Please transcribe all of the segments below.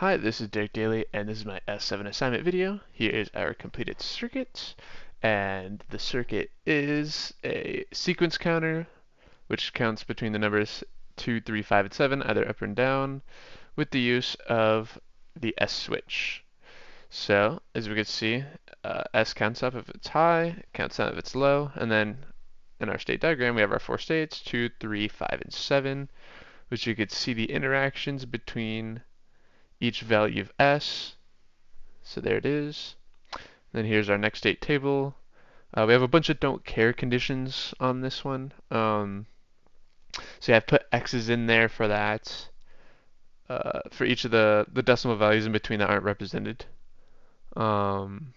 Hi, this is Derek Dailey, and this is my S7 assignment video. Here is our completed circuit, and the circuit is a sequence counter, which counts between the numbers 2, 3, 5, and 7, either up and down, with the use of the S switch. So, as we can see, uh, S counts up if it's high, counts down if it's low, and then in our state diagram we have our four states, 2, 3, 5, and 7, which you could see the interactions between each value of s. So there it is. Then here's our next state table. Uh, we have a bunch of don't care conditions on this one. Um, so yeah, I've put x's in there for that. Uh, for each of the, the decimal values in between that aren't represented. Um,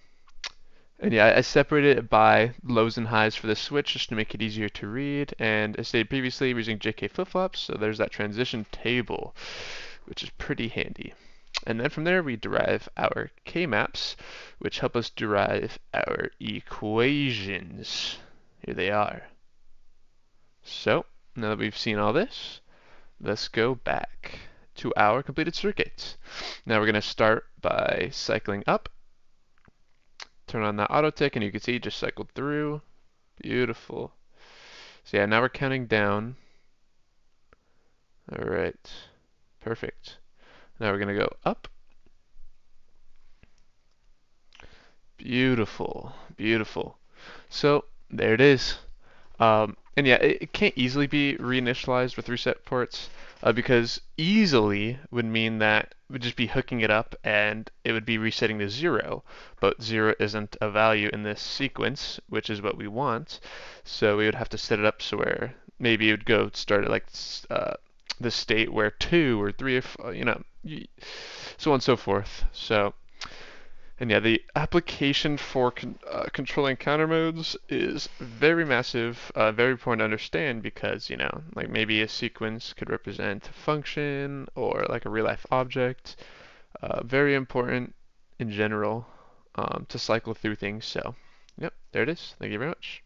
and yeah, I separated it by lows and highs for the switch just to make it easier to read. And as stated previously, we're using JK flip-flops, so there's that transition table, which is pretty handy. And then from there we derive our k-maps, which help us derive our equations. Here they are. So, now that we've seen all this, let's go back to our completed circuit. Now we're going to start by cycling up. Turn on that auto tick and you can see just cycled through. Beautiful. So yeah, now we're counting down. Alright, perfect. Now we're going to go up. Beautiful, beautiful. So there it is. Um, and yeah, it, it, can't easily be reinitialized with reset ports uh, because easily would mean that would just be hooking it up and it would be resetting to zero. But zero isn't a value in this sequence, which is what we want. So we would have to set it up so where maybe it would go start at like uh, the state where two or three, or you know, so on and so forth. So, and yeah, the application for con uh, controlling counter modes is very massive, uh, very important to understand because, you know, like maybe a sequence could represent a function or like a real life object. Uh, very important in general um, to cycle through things. So, yep, there it is. Thank you very much.